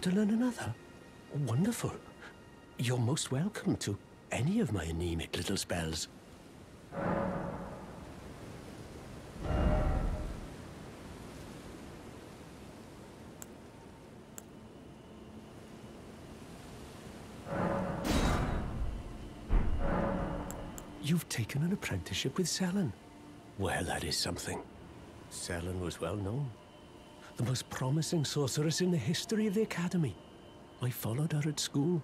to learn another? Wonderful. You're most welcome to any of my anemic little spells. You've taken an apprenticeship with Sellen. Well, that is something. Sellen was well known. The most promising sorceress in the history of the Academy. I followed her at school.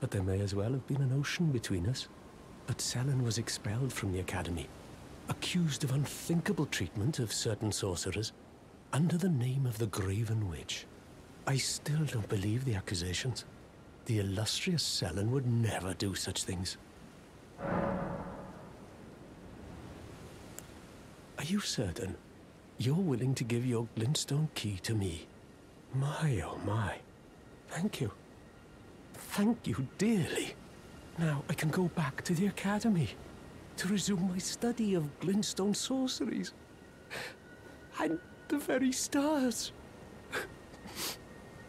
But there may as well have been an ocean between us. But Sellen was expelled from the Academy, accused of unthinkable treatment of certain sorcerers, under the name of the Graven Witch. I still don't believe the accusations. The illustrious Sellen would never do such things. Are you certain? You're willing to give your glintstone key to me? My, oh my. Thank you. Thank you dearly. Now I can go back to the academy to resume my study of glintstone sorceries. And the very stars.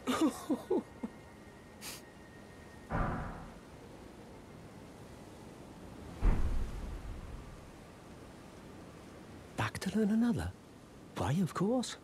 back to learn another? Why, of course.